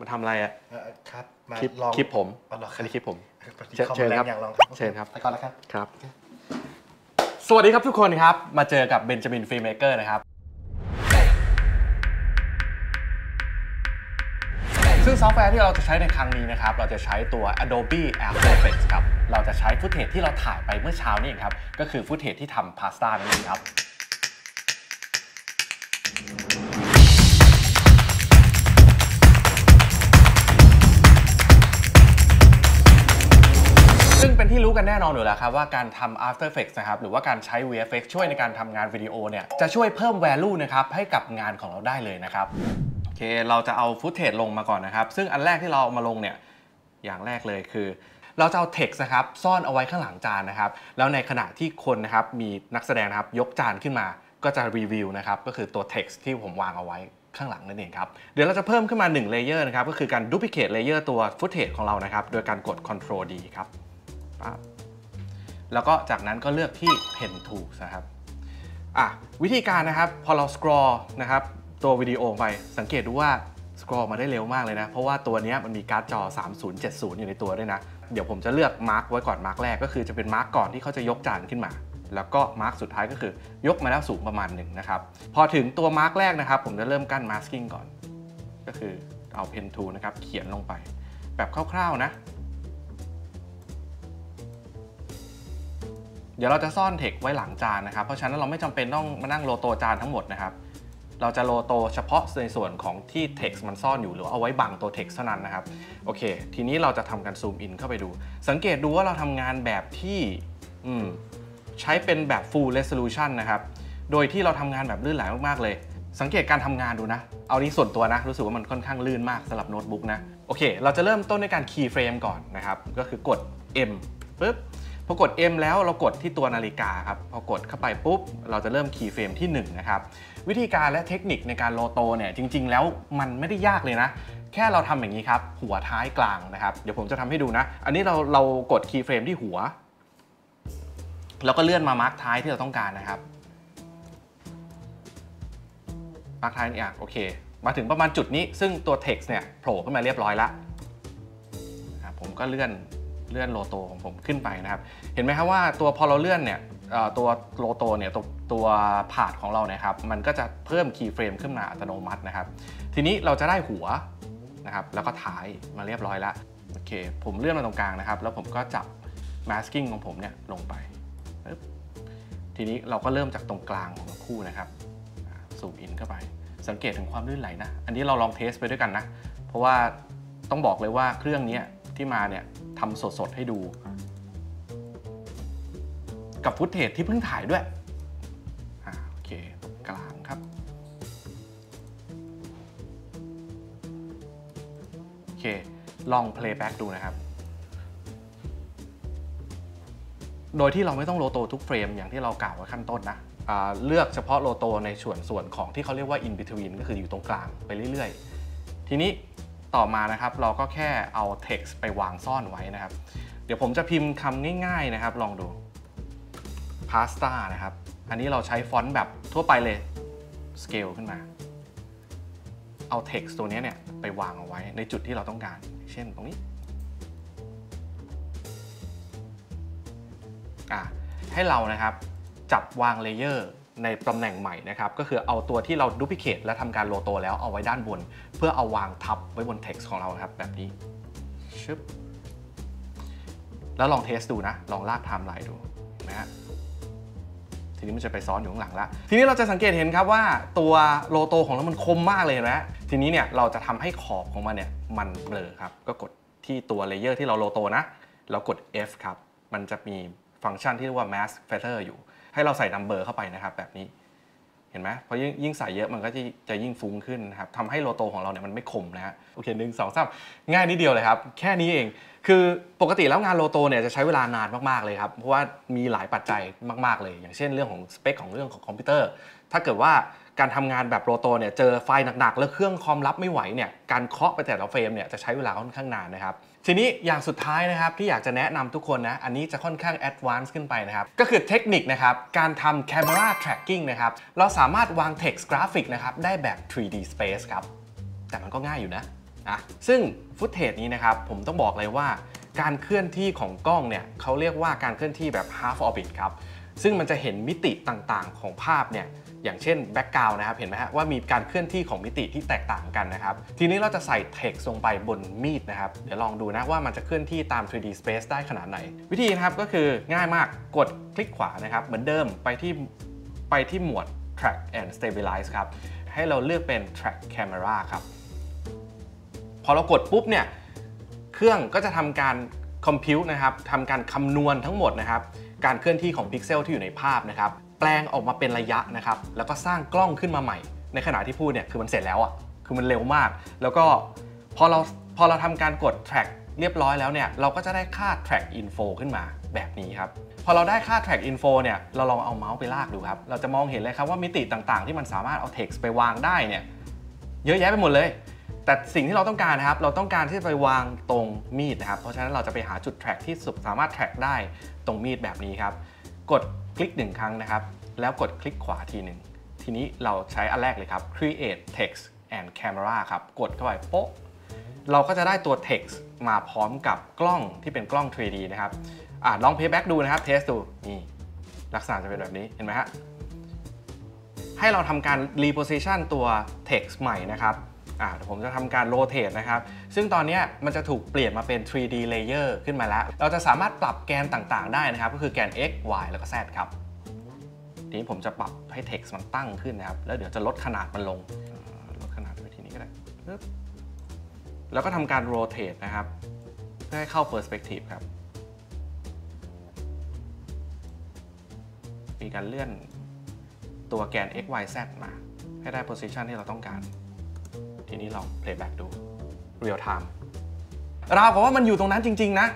มาทำอะไรอะเอ่อครับมาคลิปลองคลิปผมอ๋อเหรอคอัรับนนี้คลิปผมพอดีเชิญคอมเชิญแงครับอยากลองเชิญครับไปก่อนแล้วครับครับ สวัสดีครับทุกคนครับ มาเจอกับเบนจามินฟรีเมเกอร์นะครับ ซึ่งซอฟต์แวร์ที่เราจะใช้ในครั้งนี้นะครับ เราจะใช้ตัว Adobe After Effects ครับ เราจะใช้ฟุตเทจที่เราถ่ายไปเมื่อเช้านี่เองครับ ก็คือฟุตเทจที่ทำพาสต้านั่นเองครับ ซึ่งเป็นที่รู้กันแน่นอนอยู่แล้วครับว่าการทำ After Effects นะครับหรือว่าการใช้ VFX ช่วยในการทำงานวิดีโอเนี่ยจะช่วยเพิ่ม value นะครับให้กับงานของเราได้เลยนะครับโอเคเราจะเอาฟุตเทจลงมาก่อนนะครับ ซึ่งอันแรกที่เราเอามาลงเนี่ยอย่างแรกเลยคือ เราจะเอา text นะครับซ่อนเอาไว้ข้างหลังจานนะครับ แล้วในขณะที่คนนะครับมีนักแสดงนะครับยกจานขึ้นมาก็จะรีวิวนะครับก็คือตัว text ที่ผมวางเอาไว้ข้างหลังนั่นเองครับ เดี๋ยวเราจะเพิ่มขึ้นมา1 layer นะครับ ก็คือการ duplicate layer ตัว footage ของเรานะครับ โดยการกด Ctrl D ครับ ปั๊บแล้วก็จากนั้นก็เลือกที่ Pen Tools นะครับอะวิธีการนะครับพอเรา scroll นะครับตัววิดีโอไปสังเกตดูว่า scroll มาได้เร็วมากเลยนะ เพราะว่าตัวนี้มันมีการ์ดจอ 3070 อยู่ในตัวด้วยนะ เดี๋ยวผมจะเลือก mark ไว้ก่อน mark แรกก็คือจะเป็น mark ก่อนที่เขาจะยกจานขึ้นมา แล้วก็ mark สุดท้ายก็คือยกมาแล้วสูงประมาณหนึ่งนะครับ พอถึงตัว mark แรกนะครับ ผมจะเริ่มกั้น masking ก่อน ก็คือเอา pen tool นะครับเขียนลงไป แบบคร่าวๆนะ เดี๋ยวเราจะซ่อนเทคไว้หลังจานนะครับ เพราะฉะนั้นเราไม่จำเป็นต้องมานั่งโลโตจานทั้งหมดนะครับ เราจะโลโตเฉพาะในส่วนของที่ text มันซ่อนอยู่หรือเอาไว้บังตัว text เท่านั้นนะครับ โอเค ทีนี้เราจะทำการซูมอินเข้าไปดู สังเกตดูว่าเราทำงานแบบที่ใช้เป็นแบบ full resolution นะครับ โดยที่เราทำงานแบบลื่นไหลมากๆเลย สังเกตการทำงานดูนะ เอานี้ส่วนตัวนะ รู้สึกว่ามันค่อนข้างลื่นมากสำหรับโน้ตบุ๊กนะ โอเค เราจะเริ่มต้นด้วยการ key frame ก่อนนะครับ ก็คือกด M ปึ๊บ พอกด M แล้วเรากดที่ตัวนาฬิกาครับ พอกดเข้าไปปุ๊บ เราจะเริ่ม key frame ที่1นะครับวิธีการและเทคนิคในการ roto เนี่ยจริง ๆ แล้วมันไม่ได้ยากเลยนะ แค่เราทำอย่างนี้ครับ หัวท้ายกลางนะครับ เดี๋ยวผมจะทำให้ดูนะ อันนี้เราเรากด key frame ที่หัว แล้วก็เลื่อนมา mark ท้ายที่เราต้องการนะครับmark ท้ายเนี่ยโอเค มาถึงประมาณจุดนี้ซึ่งตัว text เนี่ยโผล่ขึ้นมาเรียบร้อยแล้วผมก็เลื่อน เลื่อน roto ของผมขึ้นไปนะครับ เห็นไหมครับว่าตัวพอเราเลื่อนเนี่ยตัว roto เนี่ยตัวตัว path ของเราเนี่ยครับมันก็จะเพิ่ม key frame ขึ้นมาอัตโนมัตินะครับ ทีนี้เราจะได้หัวนะครับแล้วก็ท้ายมาเรียบร้อยแล้วโอเค ผมเลื่อนมาตรงกลางนะครับ แล้วผมก็จับ masking ของผมเนี่ยลงไป ทีนี้เราก็เริ่มจากตรงกลางของทั้งคู่นะครับซูมอินเข้าไป สังเกตถึงความลื่นไหลนะ อันนี้เราลองเทสไปด้วยกันนะ เพราะว่าต้องบอกเลยว่าเครื่องนี้ที่มาเนี่ย ทำสดๆให้ดู กับฟุตเทจที่เพิ่งถ่ายด้วยอ่าโอเคตรงกลางครับโอเคลอง playback ดูนะครับ โดยที่เราไม่ต้องโลโตทุกเฟรมอย่างที่เรากล่าวไว้ขั้นต้นนะเลือกเฉพาะโลโตในส่วนส่วนของที่เขาเรียกว่า in between ก็คืออยู่ตรงกลางไปเรื่อยๆ ทีนี้ ต่อมานะครับเราก็แค่เอา text ไปวางซ่อนไว้นะครับ เดี๋ยวผมจะพิมพ์คำง่ายๆนะครับ ลองดู pasta นะครับ อันนี้เราใช้ฟอนต์แบบทั่วไปเลย scale ขึ้นมา เอา text ตัวนี้เนี่ยไปวางเอาไว้ในจุดที่เราต้องการ เช่นตรงนี้อะให้เรานะครับจับวาง layer ในตำแหน่งใหม่นะครับก็คือเอาตัวที่เรา duplicate และทำการ roto แล้วเอาไว้ด้านบน เพื่อเอาวางทับไว้บน text ของเราครับแบบนี้ชึบแล้วลอง test ดูนะ ลองลากไทม์ไลน์ดูเห็นไหมฮะทีนี้มันจะไปซ้อนอยู่ข้างหลังละ ทีนี้เราจะสังเกตเห็นครับว่าตัวroto ของเรามันคมมากเลยเห็นไหมทีนี้เนี่ยเราจะทำให้ขอบของมันเนี่ยมันเบลอครับ ก็กดที่ตัว layer ที่เรา roto นะแล้วกด F ครับ มันจะมีฟังก์ชันที่เรียกว่า mask feather อยู่ ให้เราใส่ number เข้าไปนะครับ แบบนี้เห็นไหมพอยิ่งยิ่งใส่เยอะมันก็จะจะยิ่งฟุ้งขึ้นนะครับทำให้ roto ของเราเนี่ยมันไม่คมนะฮะโอเคหนึ่งสองสามง่ายนิดเดียวเลยครับ แค่นี้เอง คือปกติแล้วงาน roto เนี่ยจะใช้เวลานานมากๆเลยครับ เพราะว่ามีหลายปัจจัยมากๆเลย อย่างเช่นเรื่องของสเปคของเรื่องของคอมพิวเตอร์ ถ้าเกิดว่าการทำงานแบบ roto เนี่ยเจอไฟล์หนักๆ แล้วเครื่องคอมรับไม่ไหวเนี่ยการเคาะไปแต่ละเฟรมเนี่ยจะใช้เวลาค่อนข้างนานนะครับ ทีนี้อย่างสุดท้ายนะครับที่อยากจะแนะนำทุกคนนะ อันนี้จะค่อนข้าง advance ขึ้นไปนะครับ ก็คือเทคนิคนะครับ การทำ camera tracking นะครับ เราสามารถวาง text graphic นะครับ ได้แบบ 3D space ครับ แต่มันก็ง่ายอยู่นะอะซึ่ง footage นี้นะครับ ผมต้องบอกเลยว่า การเคลื่อนที่ของกล้องเนี่ยเขาเรียกว่าการเคลื่อนที่แบบ half orbit ครับ ซึ่งมันจะเห็นมิติต่างๆ ของภาพเนี่ย อย่างเช่นแบ็กกราวน์นะครับเห็นไหมฮะว่ามีการเคลื่อนที่ของมิติที่แตกต่างกันนะครับทีนี้เราจะใส่เท็กซ์ลงไปบนมีดนะครับเดี๋ยวลองดูนะว่ามันจะเคลื่อนที่ตาม 3D space ได้ขนาดไหน วิธีนะครับก็คือง่ายมากกดคลิกขวานะครับเหมือนเดิมไปที่ไปที่หมวด track and stabilize ครับให้เราเลือกเป็น track camera ครับพอเรากดปุ๊บเนี่ยเครื่องก็จะทำการคอมพิวต์นะครับทำการคำนวณทั้งหมดนะครับการเคลื่อนที่ของพิกเซลที่อยู่ในภาพนะครับ แปลงออกมาเป็นระยะนะครับ แล้วก็สร้างกล้องขึ้นมาใหม่ ในขณะที่พูดเนี่ยคือมันเสร็จแล้วอะ่ะ คือมันเร็วมาก แล้วก็พอเราพอเราทำการกด track เรียบร้อยแล้วเนี่ย เราก็จะได้ค่า track info ขึ้นมาแบบนี้ครับ พอเราได้ค่า track info เนี่ย เราลองเอาเมาส์ไปลากดูครับ เราจะมองเห็นเลยครับว่ามิติต่างๆ ที่มันสามารถเอา text ไปวางได้เนี่ย เยอะแยะไปหมดเลย แต่สิ่งที่เราต้องการนะครับ เราต้องการที่จะไปวางตรงมีดนะครับ เพราะฉะนั้นเราจะไปหาจุด track ที่สุดสามารถ track ได้ตรงมีดแบบนี้ครับ กด คลิกหนึ่งครั้งนะครับ แล้วกดคลิกขวาทีหนึ่งทีนี้เราใช้อันแรกเลยครับ create text and camera ครับ กดเข้าไปโป๊ะเราก็จะได้ตัว text มาพร้อมกับกล้องที่เป็นกล้อง 3D นะครับอลอง playback ดูนะครับ test ดู นี่ ลักษณะจะเป็นแบบนี้ เห็นไหมฮะ ให้เราทำการ reposition ตัว text ใหม่นะครับ อ่าผมจะทำการ rotate นะครับ ซึ่งตอนนี้มันจะถูกเปลี่ยนมาเป็น 3D layer ขึ้นมาแล้ว เราจะสามารถปรับแกนต่างๆ ได้นะครับ ก็คือแกน x y แล้วก็ z ครับ ทีนี้ผมจะปรับให้ text มันตั้งขึ้นนะครับ แล้วเดี๋ยวจะลดขนาดมันลง ลดขนาดไปทีนี้ก็ได้ปึ๊บแล้วก็ทำการ rotate นะครับ เพื่อให้เข้า perspective ครับ มีการเลื่อนตัวแกน x y z มา ให้ได้ position ที่เราต้องการ ทีนี้ลอง playback ดู real time ราวกับว่ามันอยู่ตรงนั้นจริง ๆ นะ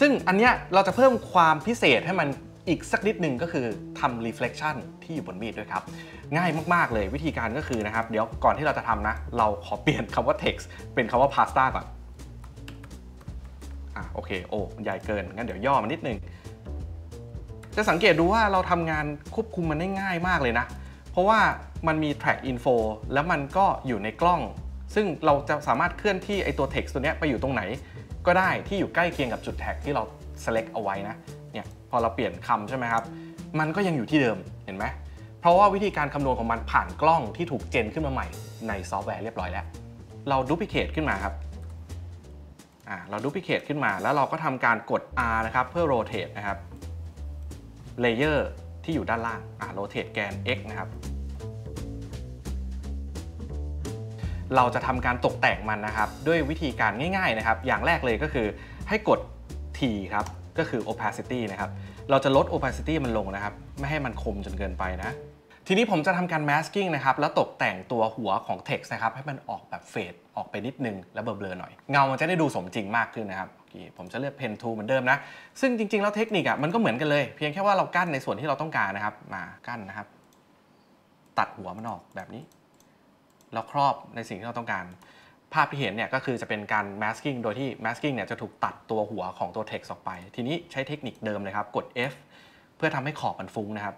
ซึ่งอันเนี้ยเราจะเพิ่มความพิเศษให้มันอีกสักนิดหนึ่งก็คือทำ reflection ที่อยู่บนมีดด้วยครับ ง่ายมาก ๆ เลยวิธีการก็คือนะครับ เดี๋ยวก่อนที่เราจะทำนะ เราขอเปลี่ยนคำว่า text เป็นคำว่า pasta ก่อน อะโอเค โอ้มันใหญ่เกิน งั้นเดี๋ยวย่อมันนิดนึง จะสังเกตดูว่าเราทำงานควบคุมมันได้ง่ายมากเลยนะ เพราะว่ามันมี track info แล้วมันก็อยู่ในกล้อง ซึ่งเราจะสามารถเคลื่อนที่ไอตัว text ตัวนี้ไปอยู่ตรงไหน ก็ได้ที่อยู่ใกล้เคียงกับจุด tag ที่เรา select เอาไว้นะเนี่ยพอเราเปลี่ยนคำใช่ไหมครับ มันก็ยังอยู่ที่เดิมเห็นไหมเพราะว่าวิธีการคำนวณของมันผ่านกล้องที่ถูก gen ขึ้นมาใหม่ในซอฟต์แวร์เรียบร้อยแล้ว เรา duplicate ขึ้นมาครับอ่าเรา duplicate ขึ้นมาแล้วเราก็ทำการกด R นะครับเพื่อ rotate นะครับ layer ที่อยู่ด้านล่างอ่า rotate แกน X นะครับ เราจะทำการตกแต่งมันนะครับ ด้วยวิธีการง่ายๆนะครับ อย่างแรกเลยก็คือให้กด T ครับก็คือ opacity นะครับ เราจะลด opacity มันลงนะครับ ไม่ให้มันคมจนเกินไปนะ ทีนี้ผมจะทำการ masking นะครับ แล้วตกแต่งตัวหัวของ text นะครับ ให้มันออกแบบ fade ออกไปนิดนึง แล้วเบลอๆหน่อย เงามันจะได้ดูสมจริงมากขึ้นนะครับโอเคผมจะเลือก pen tool เหมือนเดิมนะ ซึ่งจริง ๆ แล้วเทคนิคอะมันก็เหมือนกันเลย เพียงแค่ว่าเรากั้นในส่วนที่เราต้องการนะครับ มากั้นนะครับ ตัดหัวมันออกแบบนี้ แล้วครอบในสิ่งที่เราต้องการ ภาพที่เห็นเนี่ยก็คือจะเป็นการ masking โดยที่ masking เนี่ยจะถูกตัดตัวหัวของตัว text ออกไป ทีนี้ใช้เทคนิคเดิมเลยครับ กด F เพื่อทำให้ขอบมันฟุ้งนะครับ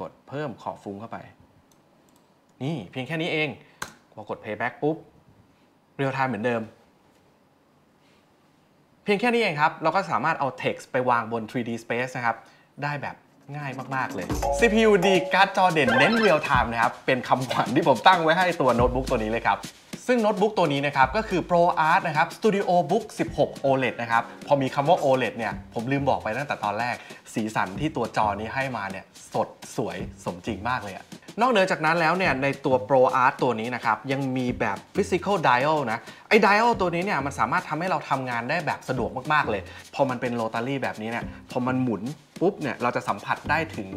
กดเพิ่มขอบฟุ้งเข้าไป นี่เพียงแค่นี้เองพอกด playback ปุ๊บ real time เหมือนเดิม เพียงแค่นี้เองครับ เราก็สามารถเอา text ไปวางบน 3D space นะครับ ได้แบบ ง่ายมาก ๆ เลย CPU ดีการ์ดจอเด่นเน้นเรียลไทม์นะครับ เป็นคำขวัญที่ผมตั้งไว้ให้ตัวโน้ตบุ๊กตัวนี้เลยครับ ซึ่งโน้ตบุ๊กตัวนี้นะครับ ก็คือ Pro Art นะครับ Studio Book 16 OLED นะครับ พอมีคำว่า OLED เนี่ย ผมลืมบอกไปตั้งแต่ตอนแรก สีสันที่ตัวจอนี้ให้มาเนี่ย สดสวยสมจริงมากเลยอะ นอกเหนือจากนั้นแล้วเนี่ยในตัว Pro Art ตัวนี้นะครับ ยังมีแบบ Physical Dial นะ ไอ้ Dial ตัวนี้เนี่ยมันสามารถทำให้เราทำงานได้แบบสะดวกมากๆเลย พอมันเป็นโรตารี่แบบนี้เนี่ยพอมันหมุนปุ๊บเนี่ยเราจะสัมผัสได้ถึง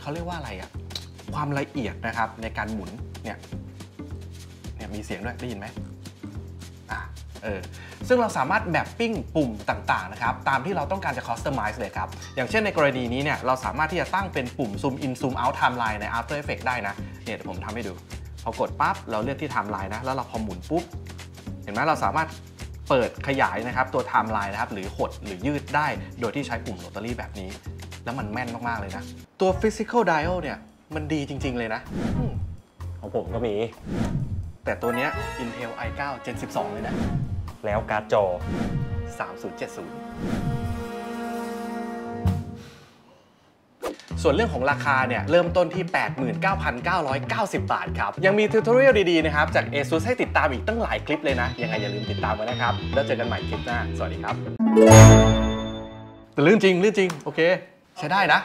เขาเรียกว่าอะไรอะความละเอียดนะครับในการหมุนเนี่ยเนี่ยมีเสียงด้วยได้ยินไหม เออซึ่งเราสามารถแมปปิ้งปุ่มต่างๆนะครับตามที่เราต้องการจะ customize เลยครับ อย่างเช่นในกรณีนี้เนี่ยเราสามารถที่จะตั้งเป็นปุ่ม zoom in zoom out timeline ใน After Effects ได้นะเนี่ยเดี๋ยวผมทำให้ดู พอกดปั๊บเราเลือกที่ timeline นะแล้วเราพอหมุนปุ๊บ เห็นไหมเราสามารถเปิดขยายนะครับตัว timeline นะครับหรือหดหรือยืดได้ โดยที่ใช้ปุ่มโรตารี่แบบนี้ แล้วมันแม่นมากๆเลยนะตัว physical dial เนี่ยมันดีจริง ๆ เลยนะอืมของผมก็มี แต่ตัวเนี้ย Intel i9 Gen 12 เลยนะ แล้วการ์ดจอ 3070 ส่วนเรื่องของราคาเนี่ย เริ่มต้นที่ 89,990 บาทครับ ยังมีทิวทอเรียลดี ๆ นะครับ จาก ASUS ให้ติดตามอีกตั้งหลายคลิปเลยนะ ยังไงอย่าลืมติดตามกันนะครับ แล้วเจอกันใหม่คลิปหน้า สวัสดีครับ แต่เรื่องจริงเรื่องจริง โอเค ใช้ได้นะ